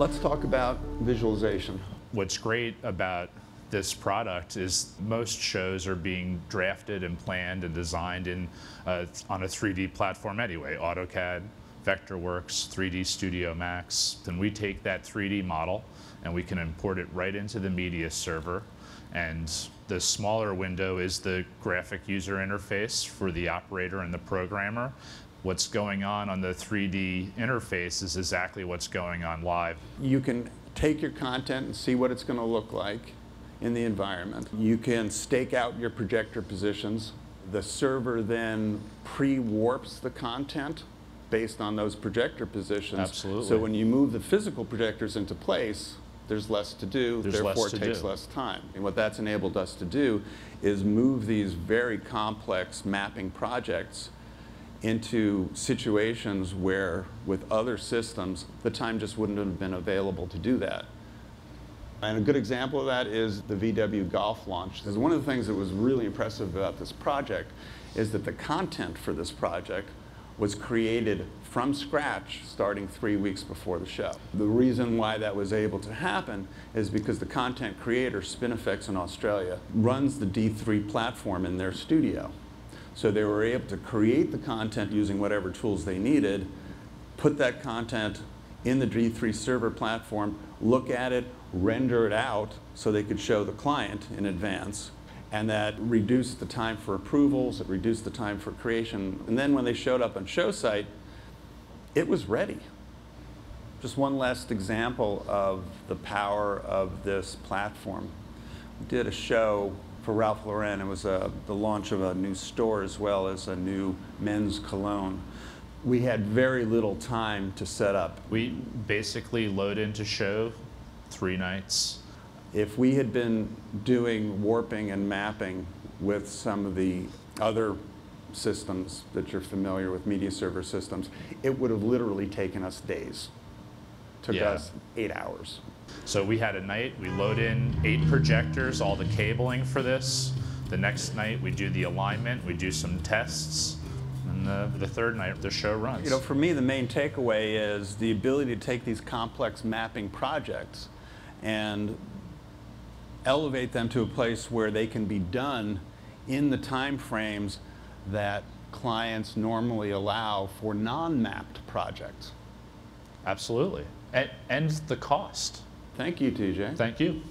Let's talk about visualization. What's great about this product is most shows are being drafted and planned and designed in, uh, on a 3D platform anyway, AutoCAD, Vectorworks, 3D Studio Max. Then we take that 3D model and we can import it right into the media server. And the smaller window is the graphic user interface for the operator and the programmer. What's going on on the 3D interface is exactly what's going on live. You can take your content and see what it's going to look like in the environment. You can stake out your projector positions. The server then pre-warps the content based on those projector positions. Absolutely. So when you move the physical projectors into place, there's less to do, There's therefore less it takes do. less time. And what that's enabled us to do is move these very complex mapping projects into situations where with other systems, the time just wouldn't have been available to do that. And a good example of that is the VW Golf launch. Because one of the things that was really impressive about this project is that the content for this project was created from scratch starting three weeks before the show. The reason why that was able to happen is because the content creator, Spinifex in Australia, runs the D3 platform in their studio. So they were able to create the content using whatever tools they needed, put that content in the D3 server platform, look at it, render it out so they could show the client in advance. And that reduced the time for approvals, it reduced the time for creation. And then when they showed up on show site, it was ready. Just one last example of the power of this platform. We did a show for Ralph Lauren. It was uh the launch of a new store as well as a new men's cologne. We had very little time to set up. We basically load into show three nights. If we had been doing warping and mapping with some of the other systems that you're familiar with, media server systems, it would have literally taken us days. Took Yeah. us eight hours. So we had a night, we load in eight projectors, all the cabling for this. The next night, we do the alignment, we do some tests. And the, the third night, the show runs. You know, for me, the main takeaway is the ability to take these complex mapping projects and elevate them to a place where they can be done in the time frames that clients normally allow for non-mapped projects. Absolutely. And, the cost. Thank you, TJ. Thank you.